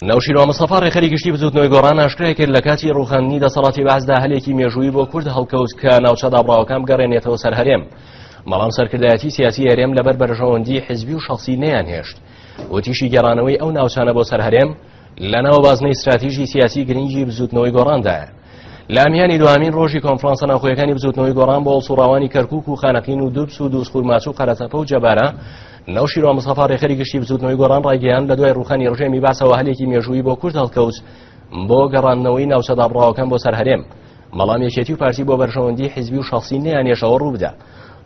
نەوشیروان مستەفا ڕێکخەری گشتی بزوتنەوەی گۆڕان ئاشکرای کرد لە کاتی ڕوخاندنی دەسەڵاتی بەعسدا هەلێکی مێژووی بۆ کورد هەڵکەوت کە ناوچە دابڕاوەکان بگەڕێنێتەوە سەر هەرێم بەڵام سەرکردایەتی سیاسی هەرێم لەبەر بەرژەوەندی حزبی و شخصی نەیان هێشت وتیشی گەڕانەوەی ئەو ناوچانە بۆ سەر هەرێم لەناو بازنەی استراتیژی سیاسی گرنگی بزوتنەوەی گۆڕاندایە لامیانی دوامین ڕۆژی کۆنفرانسە ناوخۆیەکانی بزوتنەوەی گۆڕان بۆ سوڕاوانی کەرکک و خانەقین و دوبس و دووسخور ماچ و قەرەتەپە و جەبارە نەوشیروان مستەفا رێکخەری گشتی بزوتنەوەی گۆڕان رایگەیاند لە دوای روخانی رژێمی باسەوە هەلێکی مێژووی بۆ کورد هەڵکەوت بۆ گەڕاندنەوەی ناوچە دابڕاوەکان بۆ سەر هەرێم بەڵام یەکێتی و پارتی بۆ بەرژەوەندی حیزبی و شەخسی نەیانێشەوە ڕووبدا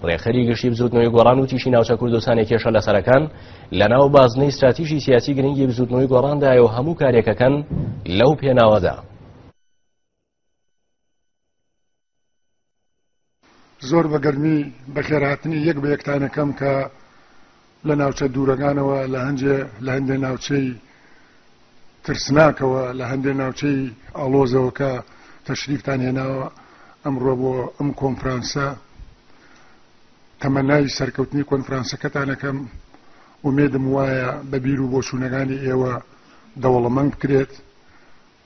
ڕێکخەری گشتی بزوتنەوەی گۆڕان و تیشی ناوچە کوردستانی کێشە لەسەرەکان لەناو بازنەی استراتیژی سیاسی گرنگی بزوتنەوەی گۆڕاندایە و هەموو کارێکەکەن لەو پێناوەدا زۆر بە گەرمی بەخێرهاتنی یەک بە یەکتانەکەم کە لە ناوچە دوورەکانەوە لە هەندێ لە هەندێ ناوچەی ترسناکەوە لە هەندێ ناوچەی ئەڵۆزەوە کە تەشریفتان هێناوە ئەمڕۆ بۆ ئەم کۆنفرانسە تەمەنای سەرکەوتنی کۆنفرانسەکەتانەکەم ئومێدم وایە بە بیر و بۆچوونەکانی ئێوە دەوڵەمەند بکرێت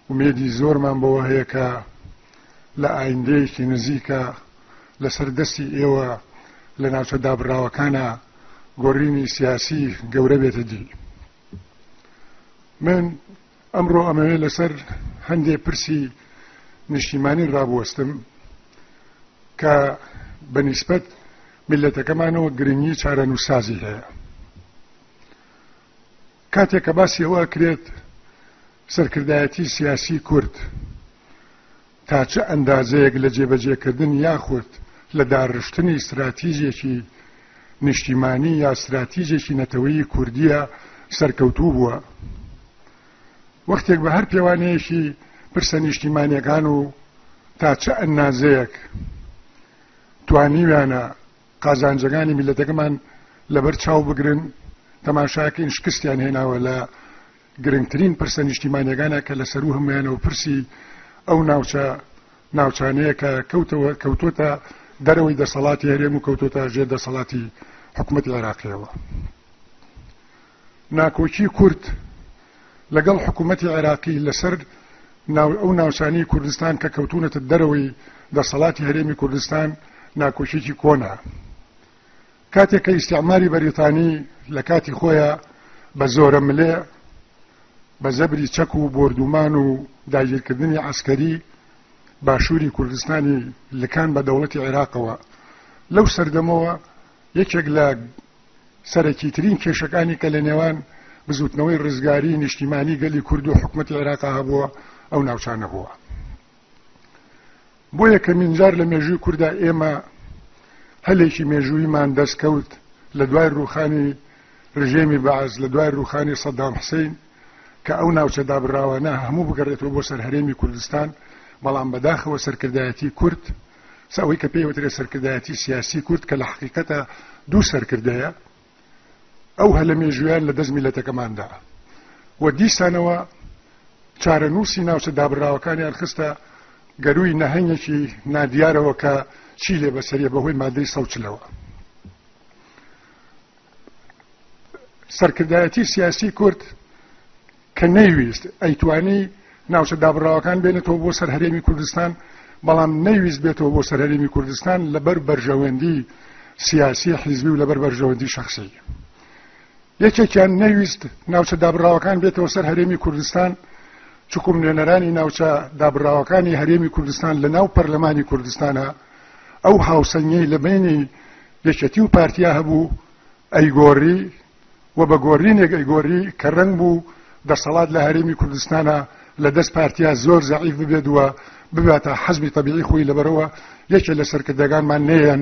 ئومێدی زۆرمان بەوە هەیە کە لە ئایندەیەکی نزیکە لەسەر دەستی ئێوە لە ناوچە دابڕاوەکانە گۆڕینی سیاسی گەورە بێتە دی. من ئەمڕۆ ئەمەوێت لەسەر هەندێ پرسی نیشتیمانی ڕابوەستم کە بە نیسبەت میلەتەکەمانەوە گرنگی چارەنووسازی هەیە. کاتێک کە باسی ئەوە ئەکرێت سەرکردایەتی سیاسی کورد تا چ ئەندازەیەک لە جێبەجێکردن یاخود لە دارشتنی ستراتیژێکی نیشتیمانی یا ستراتیژێکی نەتەوەیی کوردیە سەرکەوتوو بووە وەختێک بە هەر پێوانەیەکی پرسە نیشتیمانیەکان و تا چ ئەنازەیەک توانیویانە قازانجەکانی میللەتەکەمان لەبەر چاو بگرن، تەماشاکەین شکستیان هێناوە لە گرنگترین پرسە نیشتیمانیەکانا کە لەسەروو هەموویانەوە پرسی ئەو ناوچە ناوچانەیە کە کەوتەوە کەوتۆتە دەرەوەی دەسەڵاتی هەرێم و کەوتۆتە ژێر دەسەڵاتی حکومەتی عێراقیەوە. ناکۆکی کورد لەگەڵ حکوومەتی عێراقی لەسەر ئەو ناوچانەی کوردستان کە کەوتونەتە دەرەوەی دەسەڵاتی هەرێمی کوردستان ناکۆکیێکی کۆنا کاتێک کە ئیسیعماری بەریتانی لە کاتی خۆیە بە زۆرە ملێ بە زەبری چەک و بردومان و داگیرکردنی عسکەری باشووری کوردستانی لکان بە دەوڵەتی عێراقەوە لەو سەردەمەوە یەکێک لە سەرەکیترین کێشەکانی کە لە نێوان بزوتنەوەی ڕزگاریی نیشتیمانیی گەلی کورد و حکومەتی عێراقا هەبووە ئەو ناوچانە بووە. بۆ یەکەمین جار لە مێژووی کوردا ئێمە هەلێکی مێژوویمان دەستکەوت لە دوای ڕووخانی ڕژێمی بەعس لە دوای ڕووخانی سەدام حسین کە ئەو ناوچە دابراوانە هەموو بگەڕێتەوە بۆ سەر هەرێمی کوردستان بەڵام بەداخەوە سەرکردایەتی کورد سە ئەوەی کە پێی وترێ سەرکردایەتی سیاسی کورد کە لە حقیقەتە دوو سەرکردەیە ئەو هە لە مێژویان لە دەست میلەتەکەماندا و دیسانەوە چارەنووسی ناوچە دابراوەکانیان خستە گەروی نەهەنگێکی نادیارەوە کە چی لێ بەسەریە بەهۆی مادەی سەوچلەوە سەرکردایەتی سیاسی کورد کە نەیویست ئەیتوانی ناوچە دابراوەکان بێنێتەوە بۆ سەر هەرێمی کوردستان بەڵام نەیویست بێتەوە بۆ سەر هەرێمی کوردستان لەبەر بەرژەوەندی سیاسی حیزبی و لەبەر بەرژەوەندی شخصی یەکێکیان نەویست ناوچە دابراوەکان بێتەوە سەر هەرێمی کوردستان چکم نوێنەرانی ناوچە دابراوەکانی هەرێمی کوردستان لە ناو پەرلەمانی کوردستانە ئەو هاوسەنگی لە بینی یەکێتی و پارتیا هەبوو ئەیگۆری و بە گۆرینێک ئەیگۆری کە رەنگ بوو دەسەڵات لە هەرێمی کوردستانە لە دەست پارتیا زۆر زەعیف ببێت وە بباتە حەزمی تەبیعی خۆی لەبەرەوە یەکێ لە سەرکردەکانمان نەیە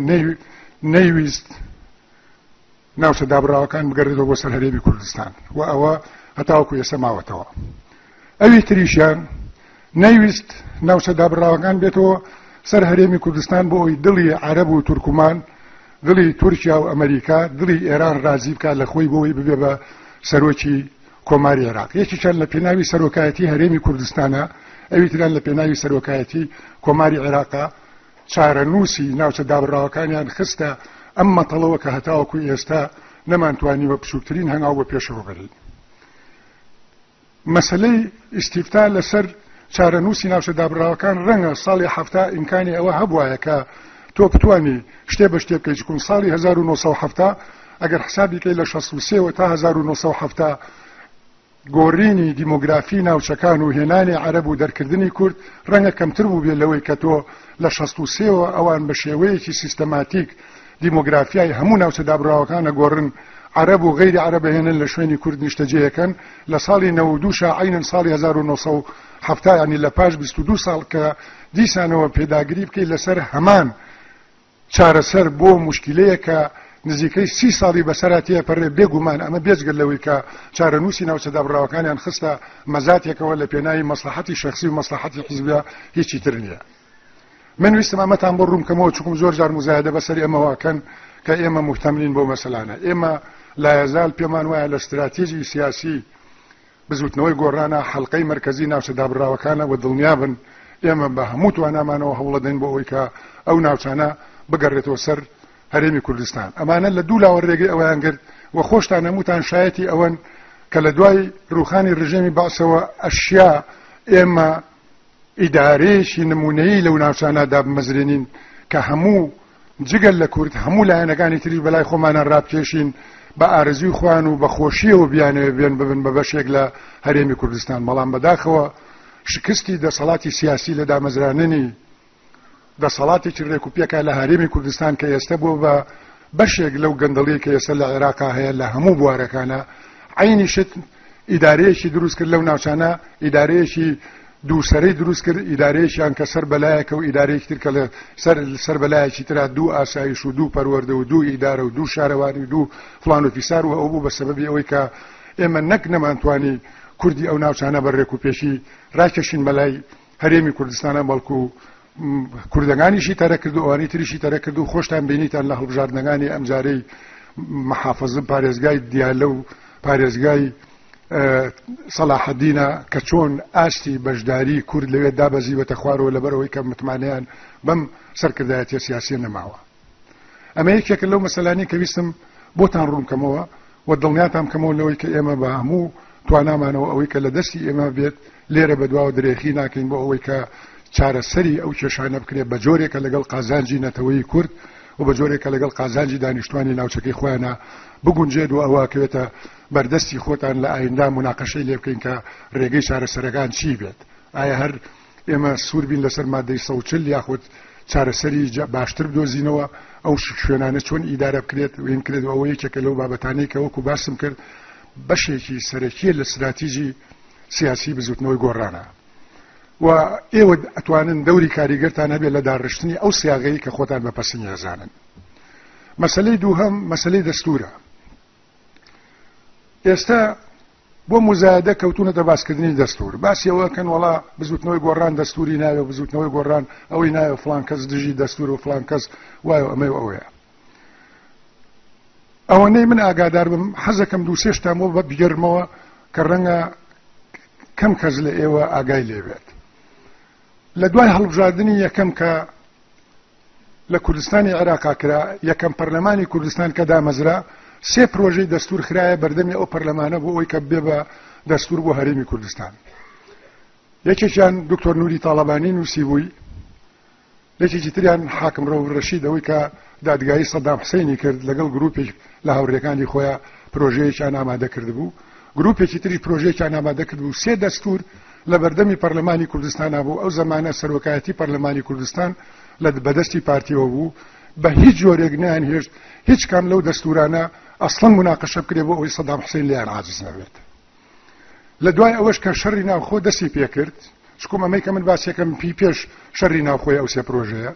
نەیویست ناوچە دابراوەکان بگەڕێتەوە بۆ سەر هەرێمی کوردستان و ئەوە هەتاوەکو ئێستا ماوەتەوە. ئەوی تریشیان نەیویست ناوچە دابڕاوەکان بێتەوە سەر هەرێمی کوردستان بۆ ئەوی دڵی عەرەب و تورکمان، دڵی تورکیا و ئەمەریکا، دڵی ئێران ڕازی بکات لە خۆی بۆ ئەوی ببێ بە سەرۆکی کۆماری عێراق. یەکیکیان لە پێناوی سەرۆکایەتی هەرێمی کوردستانە، ئەوی تریان لە پێناوی سەرۆکایەتی کۆماری عێراقە. چارەنووسی ناوچە دابڕاوەکانیان خستە ئەم مەتەڵەوە کە هەتاوەکو ئێستا نەمانتوانیوە بچووکترین هەنگاو بۆ پێشەوە بەرین. مەسەلەی ئیستیفتا لەسەر چارەنووسی ناوچە دابڕاوەکان ڕەنگە ساڵی حەفتا ئیمکانی ئەوە هەبوایە کە تۆ بتوانی شتێ بە شتێ بکەی چکون ساڵی هەزار و نۆ سەد و حەفتا ئەگەر حسابی کەی لە شەست و سێ وە تا هەزار و نۆ سەد و حەفتا گۆڕینی دیمۆگرافی ناوچەکان و هێنانی عەرەب و دەرکردنی کورد ڕەنگە کەمتر بووبێ لەوەی کە تۆ لە شەست و سێ وە ئەوان بە شێوەیەکی سیستەماتیک دیمۆگرافیای هەموو ناوچە دابڕاوەکان ئەگۆڕن، عەرەب و غەیری عەرەب ئەهێنن لە شوێنی کورد نیشتەجێ ئەکەن، لە ساڵی نەوەد و دوو شا عەینەن ساڵی هەزار و نۆ سەد و حەفتا یانی لە پاش بیست و دوو ساڵ کە دیسانەوە پێداگری بکەی لەسەر هەمان چارەسەر بۆ موشکیلەیەک کە نزیکەی سی ساڵی بەسەرا تێپەرێ بێ گومان ئەمە بێجگە لەوەی کە چارەنووسی ناوچە دابڕاوەکانیان خستە مەزاتێکەوە لە پێناوی مەسڵەحەتی شەخسی و مەسڵەحەتی حیزبیا هیچی تر نییە. من ویستم ئەمەتان بۆ ڕوومکەمەوە چکم زۆر جار مزایدە بەسەر ئێمەواکەن کە ئێمە مهتەمنین بۆ مەسەلانە ئێمە لایەزال پێمان وایە لە استراتیژی سیاسی بزوتنەوەی گۆڕانە حلقەی مرکزی ناوچە دابراوەکانە و دڵنیابن ئێمە بە هەموو توانامانەوە هەوڵەدەین بۆ ئەوی کە ئەو ناوچانە بگەڕێتەوە سەر هەرێمی کوردستان ئەمانە لە دوو لاوە ڕێگەی ئەویان گرت و خۆشتان هەمووتان شایەتی ئەوەن کە لە دوای ڕوخانی ڕژێمی باسەوە ئەشیا ئێمە ئیدارەیەکی نموونەیی لەو ناوچانە دابمەزرێنین کە هەموو جگە لە کورد هەموو لایەنەکانی تریش بەلای خۆمانا رابکێشین بە ئارەزووی خۆیان و بە خۆشییەوە بیانەوێت بێن ببن بە بەشێک لە هەرێمی کوردستان بەڵام بەداخەوە شکستی دەسەڵاتی سیاسی لە دامەزراننی دەسەڵاتێکی رێک و پێکە لە هەرێمی کوردستان کە ئێستە بووە بە بەشێک لەو گەندەڵیەی کە ئێستە لە عێراقا هەیە لە هەموو بوارەکانا عەینی شت ئیدارەیەکی دروست کرد لەو ناوچانە ئیدارەیەکی دوو سەرەی دروست کرد ئیدارەیەکیان کە سەر بەلایەکە و ئیدارەیەکی تر کە لە سەر سەر بەلایەکی ترا دوو ئاسایش و دوو پەروەردە و دوو ئیدارە و دوو شارەوانی و دوو فلان و فیسار و ئەو بوو بە سەبەبی ئەوەی کە ئێمە نەک نەمانتوانی کوردی ئەو ناوچانە بە رێک و پێکی راکێشین بەلای هەرێمی کوردستانە بەڵکو کوردەگانیشی تەرە کرد و ئەوانی تریشی تەرە کرد و خۆشتان بینیتان لە هەڵبژاردنەکانی ئەمجارەی محافظم پارێزگای دیالە و پارێزگای سەلاحەدینە کە چۆن ئاستی بەشداری کورد لەوێ دابەزیوەتە خوارەوە لەبەرەوەی کە متمانیان بەم سەرکردایەتە سیاسی نەماوە ئەمە یەکێکە لەو مەسەلانەی کە ویستم بۆتان ڕوونکەمەوە و دڵنیاتان بکەمەوە لەوەی کە ئێمە بە هەموو توانامانەوە ئەوەی کە لە دەستی ئێمە بێت لێرە بەدواوە درێخی ناکەین بۆ ئەوەی کە چارەسەری ئەو کێشانە بکرێت بە جۆرێکە لەگەڵ قازانجی نەتەوەی کورد و بە جۆرێکە لەگەڵ قازانجی دانیشتوانی ناوچەکەی خۆیانە بگونجێت و ئەوواکەوێتە بەردەستی خۆتان لە ئایندا مناقەشەی لێ بکەین کە ڕێگەی چارەسەرەکان چی بێت ئایا هەر ئێمە سوور بین لەسەر ماددەی سەد و چل یاخود چارەسەری باشتر بدۆزینەوە، ئەو شوێنانە چۆن ئیدارە بکرێت و ئینکرێت و ئەوە یەکێکە لەو بابەتانەی کە وەکو باسم کرد بەشێکی سەرەکیە لە ستراتیجی سیاسی بزوتنەوەی گۆڕانە و ئێوە ئەتوانن دەوری کاریگەرتان هەبێت لە داڕشتنی ئەو سیاغەیی کە خۆتان بە پەسنی ئەزانن. مەسلەی دووهەم مەسلەی دەستورە. ئێستا بۆ موزایەدە کەوتونەتە باسکردنی دەستور باسی ئەوە کەن وەڵا بزوتنەوەی گۆڕان دەستوری ناوێ بزوتنەوەی گۆڕان ئەوەی ناوێ فلان کەس دژی دەستور و فلان کەس وایە ئەمەی ئەوەیە ئەوەنەی من ئاگادار بم حەزەکەم دوو سێشتان بۆ بە بگەرمەوە کە ڕەنگە کەم کەس لە ئێوە ئاگای لێبێت لە دوای هەڵبژاردننی یەکەم کە لە کوردستانی عێراقا کرا، یەکەم پەرلەمانی کوردستان کە دامەزرا، سێ پرۆژەی دەستوور خرایە بەردەمی ئەو پەرلەمانە بۆ ئەوەی کە ببێ بە دەستوور بۆ هەرێمی کوردستان. یەکێکیان دکتۆر نووری تاڵەبانی نووسیبووی، یەکێکی تریان حاکم رەوف رەشید ئەوەی کە دادگایی سەدام حسەینی کرد لەگەڵ گرووپێک لە هاورێکانی خۆیان پرۆژەیەکیان ئامادە کردبوو، گرووپێکی تریش پرۆژەیەکیان ئامادە کردبوو، سێ دەستوور لە بەردەمی پەرلەمانی کوردستانا بوو، ئەو زەمانە سەرۆکایەتی پەرلەمانی کوردستان لە بە دەستی پارتیەوە بوو، بە هیچ جۆرێک نەیانهێشت هیچ کام لەو دەستوورانە ئەسڵەن موناقەشە بکرێت بۆ ئەوەی سەدام حسێن لێیان عاجز نەبێت. لە دوای ئەوەش کە شەڕی ناوخۆ دەستی پێ کرد، چکۆم ئەمەی کە من باسیەکەم پی پێش شەڕی ناوخۆی ئەو سێ پرۆژەیە،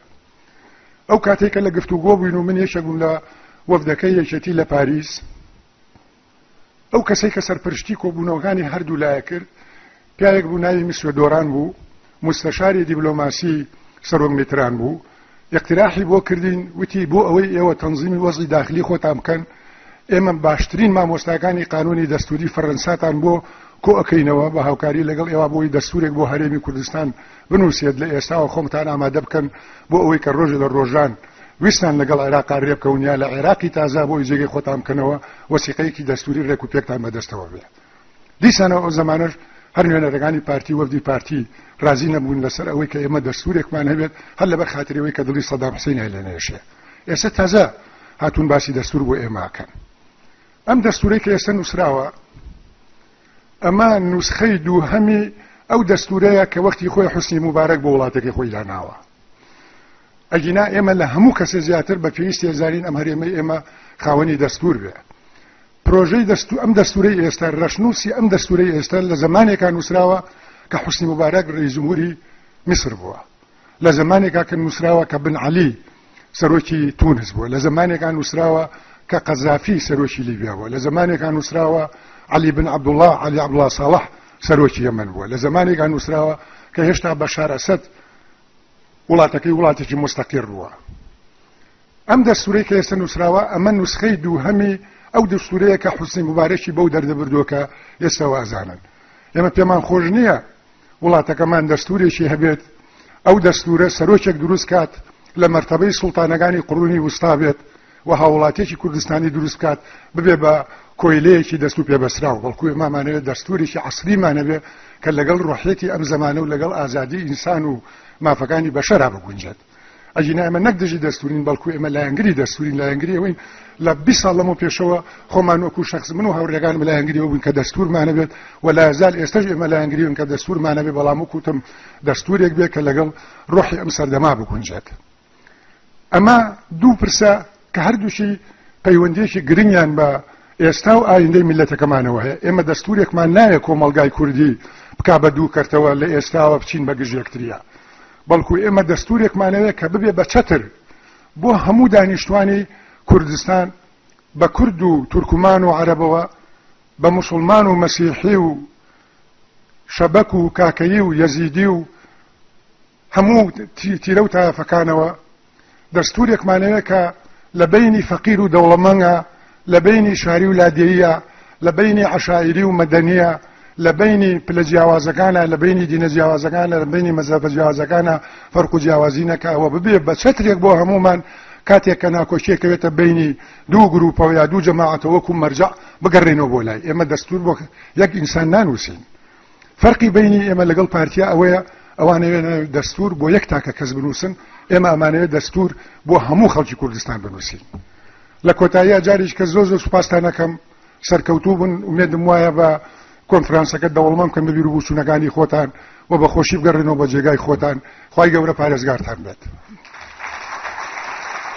ئەو کاتێک کە لە گفتوگۆ بووین و من یەکێک بووم لە وەفدەکەی یەکێتی لە پاریس، ئەو کەسەی کە سەرپەرشتی کۆبوونەوەکانی هەردوو لایە کرد پیاوێک بوو ناوی مسوە دۆران بوو مستەشاری دیبلۆماسی سەرۆک میتران بوو یەکتراحی بۆ کردین وتی بۆ ئەوەی ئێوە تەنزیمی وەزی داخلی خۆتان بکەن ئێمە باشترین مامۆستاکانی قانونی دەستوری فەرەنساتان بۆ کۆ ئەەکەینەوە بە هاوکاری لەگەڵ ئێوە بۆی دەستورێک بۆ هەرێمی کوردستان بنووسێت لە ئێستاوە خۆمتان ئامادە بکەن بۆ ئەوەی کە ڕۆژێ لە ڕۆژان ویستان لەگەڵ عێراقا رێبکەون یا لە عێراقی تازە بۆی جێگەی خۆتان بکەنەوە وەسیقەیەکی دەستوری رێک و پێکتان بەدەستەوە بێ دیسانەوە ئەو زمانەش هەر نوێنەرەکانی پارتی وەفدی پارتی رازی نەبوون لەسەر ئەوەی کە ئێمە دەستورێکمان هەبێت هەر لەبەر خاترەوەی کە دڵی سەدام حسین هەلێنێشێ ئێستا تازە هاتون باسی دەستور بۆ ئێماکەن ئەم دەستورەی کە ئێستا نووسراوە ئەمە نوسخەی دووهەمی ئەو دەستورەیە کە وەختی خۆی حوسنی موبارەک بۆ وڵاتەکەی خۆی داناوە. ئەگینا ئێمە لە هەموو کەسێ زیاتر بە پێویستی ئەزانین ئەم هەرێمەی ئێمە خاوەنی دەستور بێ. پرۆژەی دەستو ئەم دەستورەی ئێستا رەشنوسی ئەم دەستورەی ئێستا لە زەمانێکان نووسراوە کە حوسنی موبارەک رئیس جمهوری میسر بووە. لە زەمانێکا کە نووسراوە کە بن عەلی سەرۆکی تونس بووە، لە زەمانێکا نووسراوە کە قەزافی سەرۆکی لیبیا بووە، لە زەمانێکا نووسراوە عەلی بن عەبدوڵڵا، عەلی عەبدوڵڵا ساڵح، سەرۆکی یەمەن بووە، لە زەمانێکا نووسراوە کە هێشتا بەشار ئەسەد وڵاتەکەی وڵاتێکی موستەقیر بووە. ئەم دەستورەی کە ئێستا نووسراوە ئەمە نوسخەی دووهەمی ئەو دەستورەیە کە حوسنی موبارەکی بەو دەردە بردووە کە ئێستا وازانن. ئێمە پێمان خۆش نییە وڵاتەکەمان دەستورێکی هەبێت ئەو دەستورە سەرۆکێک دروست کات لە مەرتەبەی سوڵتانەکانی قڕونی وستا بێت و هاوڵاتیەکی کوردستانی دروست بکات ببێ بە کۆیلەیەکی دەست و پێبەسراو بەڵکوێ مامانەوێت دەستوریی عسریمانەبێ کە لەگەڵ ڕحێتی ئەم زمانە و لەگەڵ ئازادی ئینسان و مافەکانی بەشەرا بگونجێت. ئەگینا ئێمە نەک دژی دەستورین بەڵکو ئێمە لایەنگری دەستورین لایەنگری ئەوەین لە بی ساڵ لەمە پێشەوە خۆمان وەکو شخص من و هاورێگانم لایەنگری بوون کە دەستورمانە بێت و لازال ئێستش ئێمە لایەنگریون کە دەستورمانە بێ بەڵام وکوتم دەستورێک بێت کە لەگەڵ ڕۆحی ئەم سەردەما بگونجێت ئەمە دوو پرسە کە هەردووکی پەیوەندییەکی گرنگیان بە ئێستا و ئاییندەی میللەتەکەمانەوە هەیە، ئێمە دەستوورێکمان ناوێ کۆمەڵگای کوردی بکا بە دوو کەرتەوە لە ئێستاوە بچین بە گژ یەکتریا، بەڵکوو ئێمە دەستوورێکمانەوێ کە ببێ بە چەتر بۆ هەموو دانیشتوانی کوردستان بە کورد و تورکمان و عەرەبەوە بە موسڵمان و مەسیحی و شەبەک و کاکەیی و یەزیدی و هەموو تیرە و تایەفەکانەوە دەستورێکمانەوێ کە لە بینی فەقیر و دەوڵەمەنگە لە بینی شاری و لادێیە لە بینی عەشایری و مەدەنیە لە بینی پلە جیاوازەکانە لە بینی دینە جیاوازەکانە لە بینی مەزەبە جیاوازەکانە فەرق و جیاوازی نەکە ئەوە ببێ بە چەترێک بۆ هەمومان کاتێک کە ناکۆشیەکەوێتە بینی دوو گروپەوە یا دوو جەماعەتەوەکو مەرجع بگەڕێنەوە بۆ لای ئێمە دەستور بۆ یەک ئینسان نانووسین فەرقی بینی ئێمە لەگەڵ پارتیا ئەوەیە ئەوانەوێن دەستور بۆ یەک تاکە کەس بنووسن ئێمە ئەمانەوێت دەستور بۆ هەموو خەڵکی کوردستان بنووسین لە کۆتاییە جاریش کە زۆ زۆ سوپاستانەکەم سەرکەوتوو بن ومێدم وایە بە کۆنفرانسەکە دەوڵمەم کەم لە بیرروبووچوونەکانی خۆتان و بە خۆشی بگەڕێنەوە بە جێگای خۆتان خی گەورە پارێزگارتان بێت.